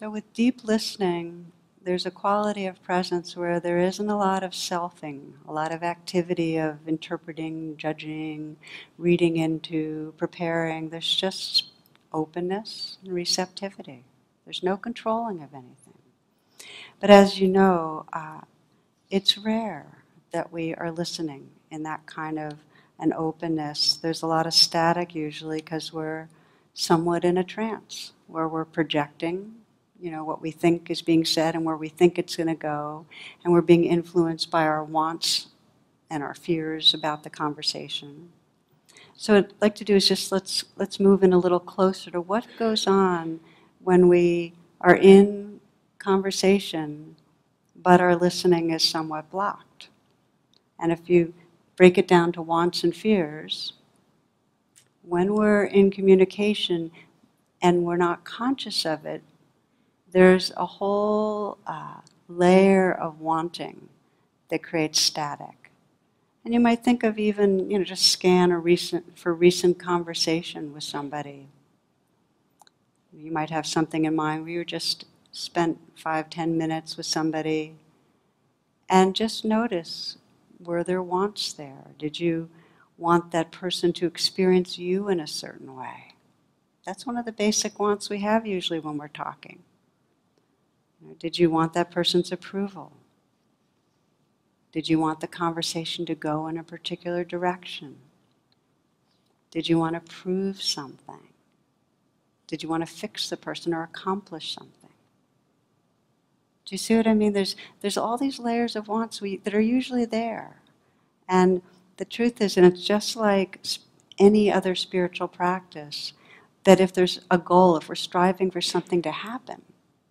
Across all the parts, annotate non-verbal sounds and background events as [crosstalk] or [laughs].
So, with deep listening, there's a quality of presence where there isn't a lot of selfing, a lot of activity of interpreting, judging, reading into, preparing. There's just openness and receptivity. There's no controlling of anything. But as you know, uh, it's rare that we are listening in that kind of an openness. There's a lot of static usually because we're somewhat in a trance where we're projecting you know what we think is being said and where we think it's going to go. And we're being influenced by our wants and our fears about the conversation. So what i'd like to do is just let's let's move in a little closer to what goes on when we are in conversation but our listening is somewhat blocked. And if you break it down to wants and fears when we're in communication and we're not conscious of it there's a whole uh, layer of wanting that creates static. And you might think of even, you know, just scan a recent for recent conversation with somebody. You might have something in mind where you just spent five, ten minutes with somebody, and just notice were there wants there? Did you want that person to experience you in a certain way? That's one of the basic wants we have usually when we're talking. Did you want that person's approval? Did you want the conversation to go in a particular direction? Did you want to prove something? Did you want to fix the person or accomplish something? Do you see what I mean? There's, there's all these layers of wants we, that are usually there. And the truth is, and it's just like any other spiritual practice, that if there's a goal, if we're striving for something to happen,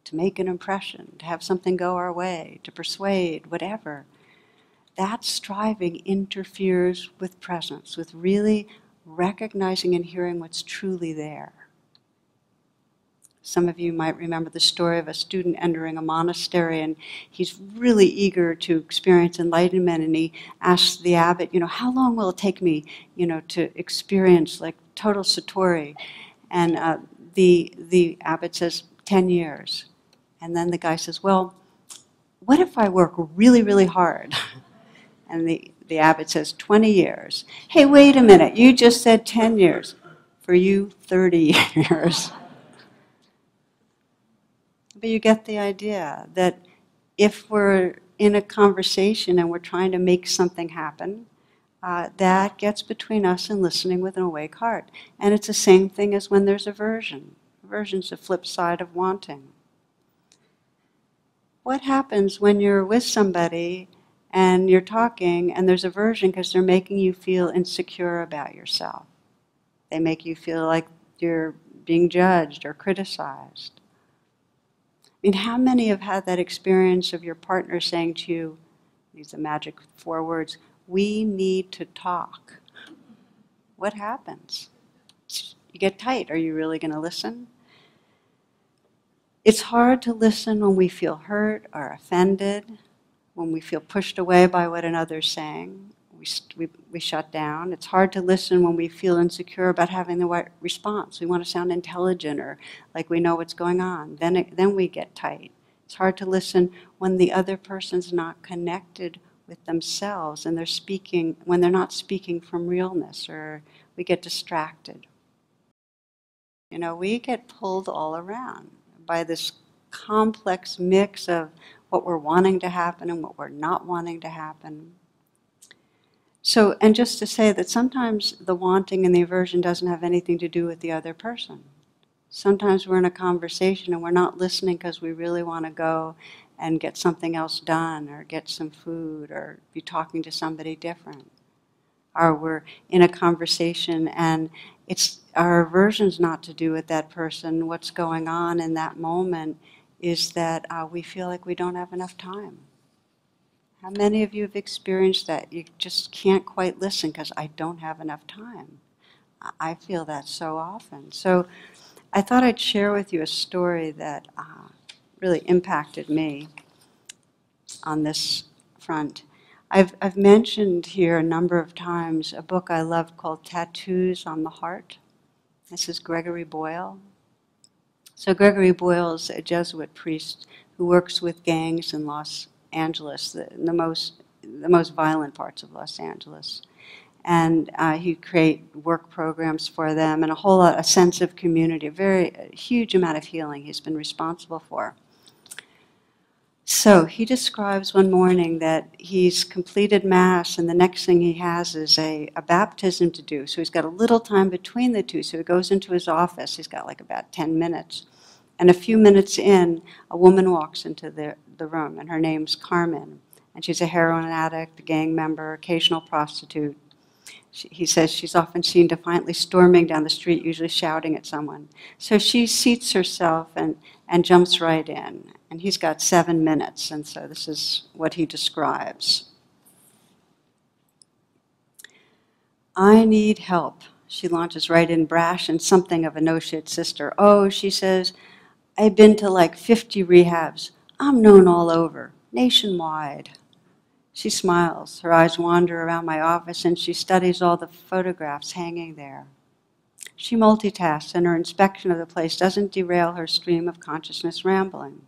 to make an impression, to have something go our way, to persuade, whatever. That striving interferes with presence, with really recognizing and hearing what's truly there. Some of you might remember the story of a student entering a monastery, and he's really eager to experience enlightenment. And he asks the abbot, you know, how long will it take me, you know, to experience like total satori? And uh, the the abbot says, ten years. And then the guy says, Well, what if I work really, really hard? [laughs] And the, the abbot says, 20 years. Hey, wait a minute, you just said 10 years. For you, 30 [laughs] years. but you get the idea that if we're in a conversation and we're trying to make something happen, uh, that gets between us and listening with an awake heart. And it's the same thing as when there's aversion. Aversion's the flip side of wanting what happens when you're with somebody and you're talking and there's aversion because they're making you feel insecure about yourself? They make you feel like you're being judged or criticized. I mean, how many have had that experience of your partner saying to you, these are magic four words, we need to talk? What happens? You get tight. Are you really going to listen? It's hard to listen when we feel hurt or offended, when we feel pushed away by what another's saying. We, we, we shut down. It's hard to listen when we feel insecure about having the right response. We want to sound intelligent or like we know what's going on. Then, it, then we get tight. It's hard to listen when the other person's not connected with themselves and they're speaking, when they're not speaking from realness or we get distracted. You know, we get pulled all around by this complex mix of what we're wanting to happen and what we're not wanting to happen. So, and just to say that sometimes the wanting and the aversion doesn't have anything to do with the other person. Sometimes we're in a conversation and we're not listening because we really want to go and get something else done or get some food or be talking to somebody different. Or we're in a conversation and it's our aversion's not to do with that person. What's going on in that moment is that uh, we feel like we don't have enough time. How many of you have experienced that? You just can't quite listen because I don't have enough time. I feel that so often. So I thought I'd share with you a story that uh, really impacted me on this front. I've, I've mentioned here a number of times a book I love called Tattoos on the Heart. This is Gregory Boyle. So Gregory Boyle's a Jesuit priest who works with gangs in Los Angeles, the, the most the most violent parts of Los Angeles. And uh, he'd create work programs for them and a whole lot, a sense of community, a very a huge amount of healing he's been responsible for. So he describes one morning that he's completed Mass, and the next thing he has is a, a baptism to do. So he's got a little time between the two. So he goes into his office. He's got like about 10 minutes. And a few minutes in, a woman walks into the, the room, and her name's Carmen and she's a heroin addict, a gang member, occasional prostitute. She, he says she's often seen defiantly storming down the street, usually shouting at someone. So she seats herself and, and jumps right in. And he's got seven minutes, and so this is what he describes. I need help. She launches right in brash and something of a no shit sister. Oh, she says, I've been to like 50 rehabs. I'm known all over, nationwide. She smiles. Her eyes wander around my office and she studies all the photographs hanging there. She multitasks, and her inspection of the place doesn't derail her stream of consciousness rambling.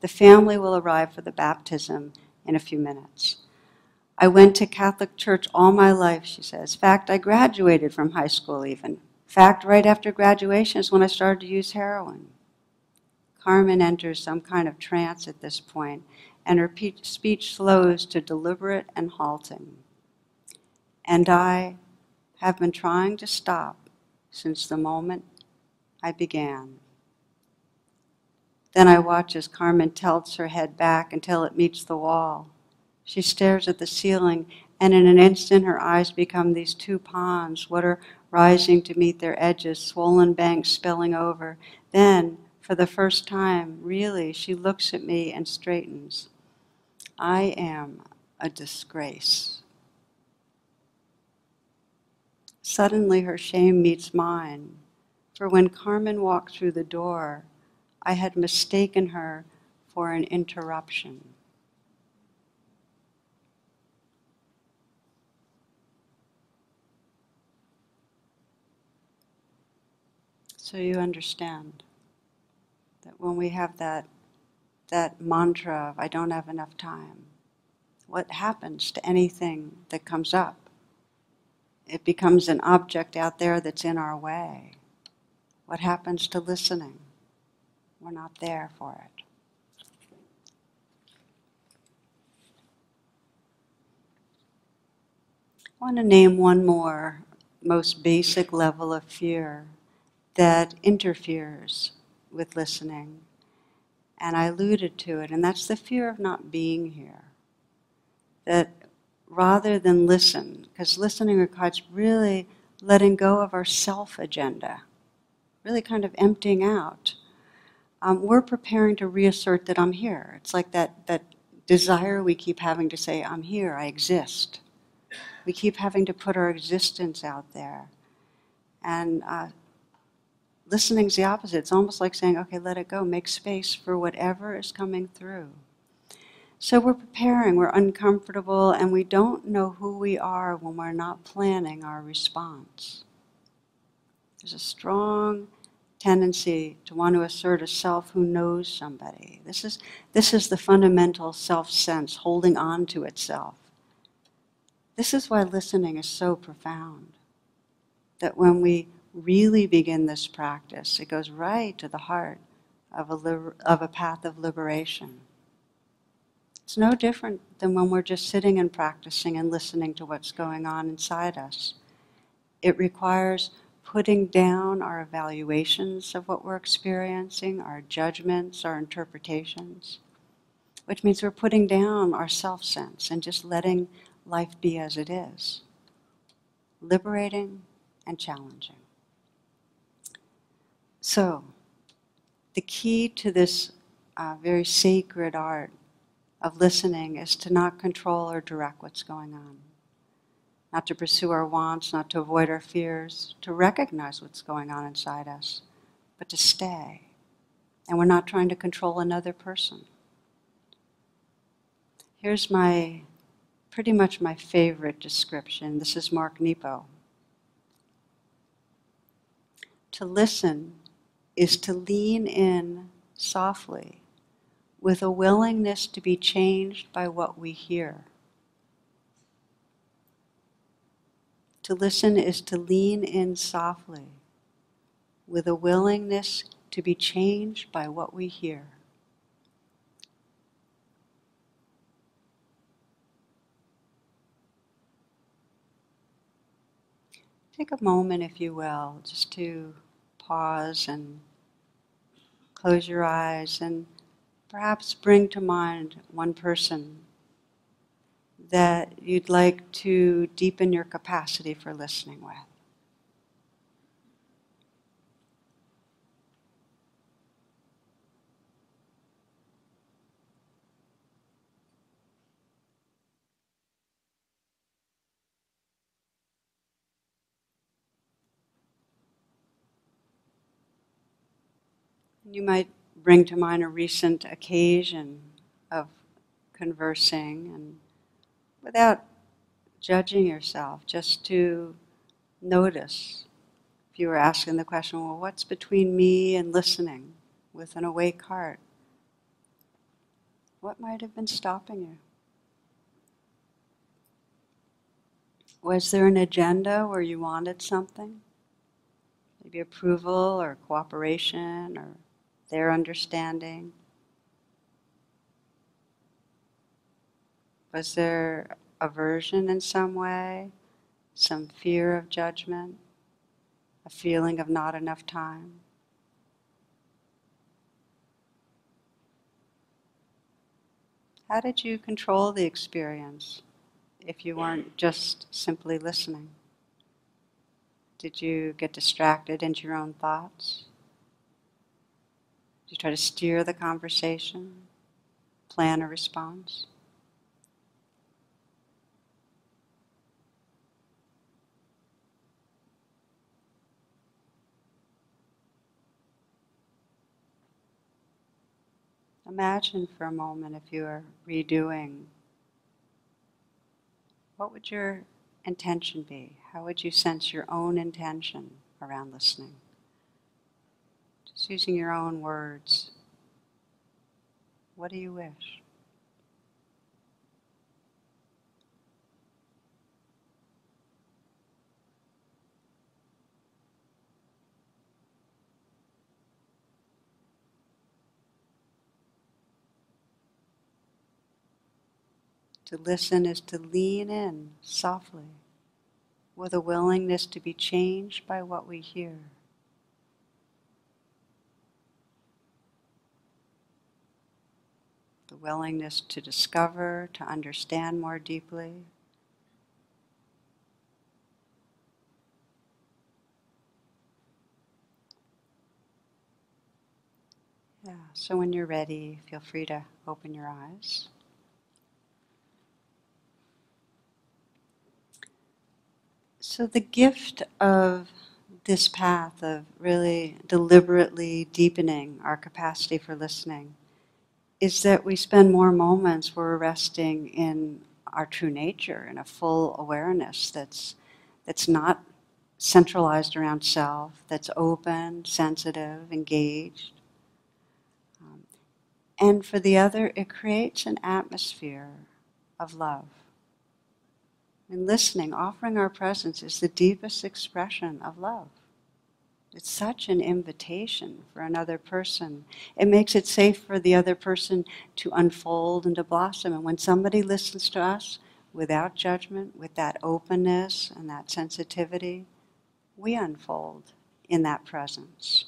The family will arrive for the baptism in a few minutes. I went to Catholic church all my life, she says. Fact, I graduated from high school even. Fact, right after graduation is when I started to use heroin. Carmen enters some kind of trance at this point and her speech slows to deliberate and halting. And I have been trying to stop since the moment I began. Then I watch as Carmen tilts her head back until it meets the wall. She stares at the ceiling, and in an instant her eyes become these two ponds, water rising to meet their edges, swollen banks spilling over. Then, for the first time, really, she looks at me and straightens. I am a disgrace. Suddenly her shame meets mine, for when Carmen walked through the door, I had mistaken her for an interruption. So you understand that when we have that that mantra of I don't have enough time. What happens to anything that comes up? It becomes an object out there that's in our way. What happens to listening? We're not there for it. I want to name one more most basic level of fear that interferes with listening and I alluded to it, and that's the fear of not being here. That rather than listen, because listening requires really letting go of our self agenda, really kind of emptying out. Um, we're preparing to reassert that I'm here. It's like that, that desire we keep having to say, I'm here, I exist. We keep having to put our existence out there. And uh, listening's the opposite. It's almost like saying, okay, let it go, make space for whatever is coming through. So we're preparing, we're uncomfortable, and we don't know who we are when we're not planning our response. There's a strong tendency to want to assert a self who knows somebody. This is, this is the fundamental self sense, holding on to itself. This is why listening is so profound. That when we really begin this practice, it goes right to the heart of a, liber- of a path of liberation. It's no different than when we're just sitting and practicing and listening to what's going on inside us. It requires putting down our evaluations of what we're experiencing, our judgments, our interpretations, which means we're putting down our self sense and just letting life be as it is. Liberating and challenging. So, the key to this uh, very sacred art of listening is to not control or direct what's going on. Not to pursue our wants, not to avoid our fears, to recognize what's going on inside us, but to stay. And we're not trying to control another person. Here's my, pretty much my favorite description. This is Mark Nepo. To listen is to lean in softly with a willingness to be changed by what we hear. To listen is to lean in softly with a willingness to be changed by what we hear. Take a moment, if you will, just to pause and close your eyes and perhaps bring to mind one person that you'd like to deepen your capacity for listening with. You might bring to mind a recent occasion of conversing and without judging yourself, just to notice. If you were asking the question, well, what's between me and listening with an awake heart? What might have been stopping you? Was there an agenda where you wanted something? Maybe approval or cooperation or their understanding? Was there aversion in some way? Some fear of judgment? A feeling of not enough time? How did you control the experience if you weren't just simply listening? Did you get distracted into your own thoughts? Do you try to steer the conversation? Plan a response? Imagine for a moment if you were redoing. What would your intention be? How would you sense your own intention around listening? Just using your own words. What do you wish? To listen is to lean in softly with a willingness to be changed by what we hear. The willingness to discover, to understand more deeply. Yeah, so when you're ready, feel free to open your eyes. So, the gift of this path of really deliberately deepening our capacity for listening is that we spend more moments we're resting in our true nature, in a full awareness that's, that's not centralized around self, that's open, sensitive, engaged. Um, and for the other, it creates an atmosphere of love. In listening, offering our presence is the deepest expression of love. It's such an invitation for another person. It makes it safe for the other person to unfold and to blossom. And when somebody listens to us without judgment, with that openness and that sensitivity, we unfold in that presence.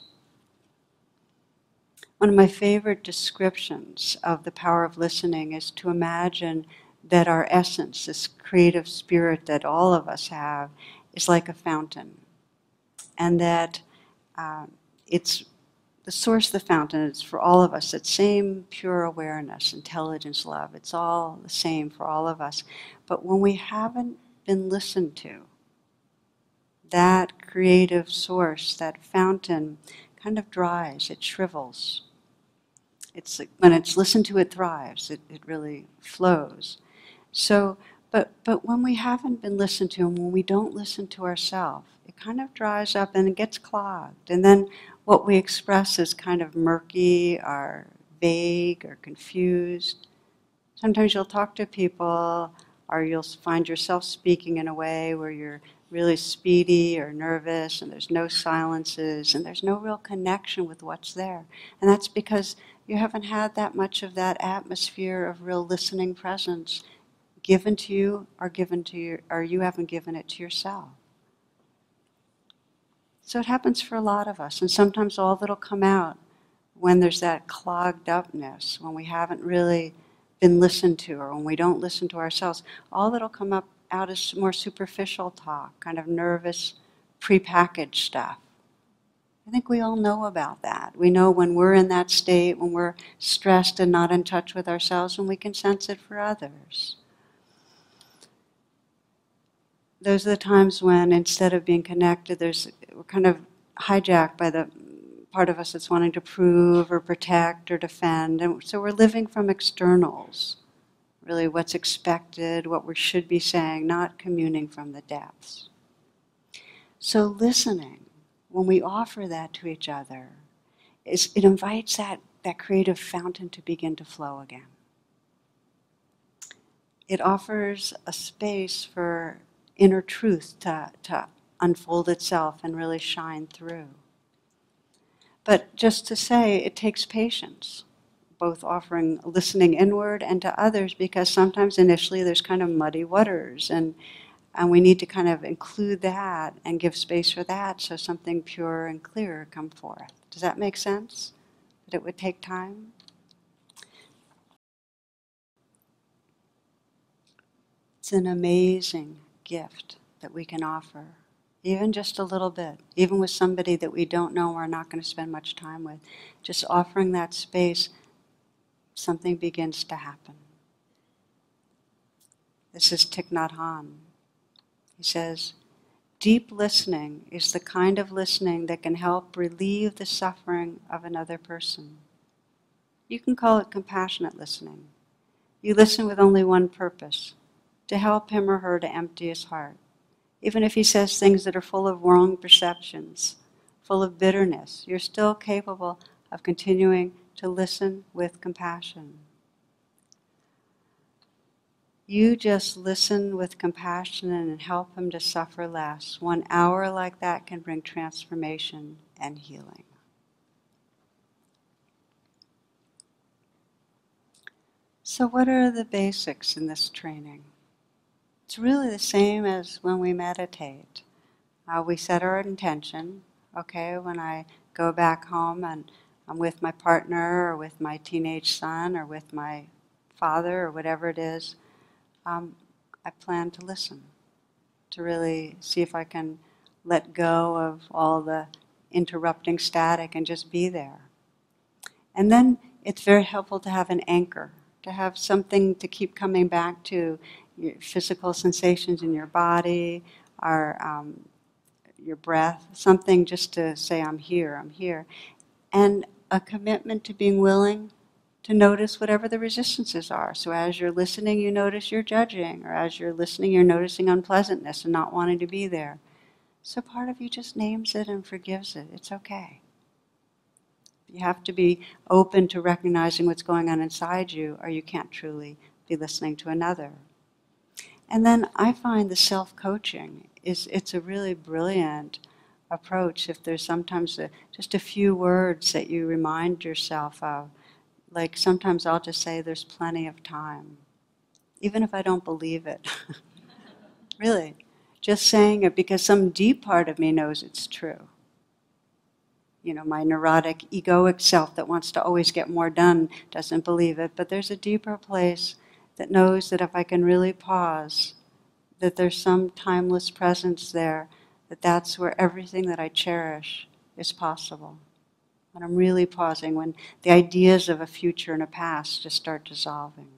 One of my favorite descriptions of the power of listening is to imagine that our essence, this creative spirit that all of us have, is like a fountain. And that um, it's the source the fountain. It's for all of us. That same pure awareness intelligence love it's all the same for all of us. But when we haven't been listened to that creative source that fountain kind of dries it shrivels. It's when it's listened to it thrives. It, it really flows. So but but when we haven't been listened to and when we don't listen to ourselves, it kind of dries up and it gets clogged. And then what we express is kind of murky or vague or confused. Sometimes you'll talk to people or you'll find yourself speaking in a way where you're really speedy or nervous and there's no silences and there's no real connection with what's there. And that's because you haven't had that much of that atmosphere of real listening presence given to you or given to you or you haven't given it to yourself. So it happens for a lot of us and sometimes all that'll come out when there's that clogged upness, when we haven't really been listened to or when we don't listen to ourselves, all that'll come up out is more superficial talk, kind of nervous, prepackaged stuff. I think we all know about that. We know when we're in that state, when we're stressed and not in touch with ourselves, and we can sense it for others. Those are the times when instead of being connected, there's we're kind of hijacked by the part of us that's wanting to prove or protect or defend. And so we're living from externals, really what's expected, what we should be saying, not communing from the depths. So listening, when we offer that to each other, is, it invites that, that creative fountain to begin to flow again. It offers a space for inner truth to, to unfold itself and really shine through. But just to say, it takes patience, both offering listening inward and to others, because sometimes initially there's kind of muddy waters, and, and we need to kind of include that and give space for that so something pure and clear come forth. Does that make sense? That it would take time? It's an amazing gift that we can offer even just a little bit, even with somebody that we don't know or are not going to spend much time with, just offering that space, something begins to happen. This is Thich Nhat Hanh. He says, Deep listening is the kind of listening that can help relieve the suffering of another person. You can call it compassionate listening. You listen with only one purpose to help him or her to empty his heart even if he says things that are full of wrong perceptions, full of bitterness, you're still capable of continuing to listen with compassion. You just listen with compassion and help him to suffer less. One hour like that can bring transformation and healing. So, what are the basics in this training? It's really the same as when we meditate. Uh, we set our intention, okay, when I go back home and I'm with my partner or with my teenage son or with my father or whatever it is, um, I plan to listen, to really see if I can let go of all the interrupting static and just be there. And then it's very helpful to have an anchor, to have something to keep coming back to your physical sensations in your body, or um, your breath, something just to say, I'm here, I'm here. And a commitment to being willing to notice whatever the resistances are. So as you're listening, you notice you're judging, or as you're listening, you're noticing unpleasantness and not wanting to be there. So part of you just names it and forgives it. It's okay. You have to be open to recognizing what's going on inside you, or you can't truly be listening to another. And then I find the self coaching is it's a really brilliant approach if there's sometimes a, just a few words that you remind yourself of. Like sometimes I'll just say, There's plenty of time, even if I don't believe it. [laughs] really, just saying it because some deep part of me knows it's true. You know, my neurotic, egoic self that wants to always get more done doesn't believe it, but there's a deeper place that knows that if I can really pause, that there's some timeless presence there, that that's where everything that I cherish is possible. When I'm really pausing, when the ideas of a future and a past just start dissolving.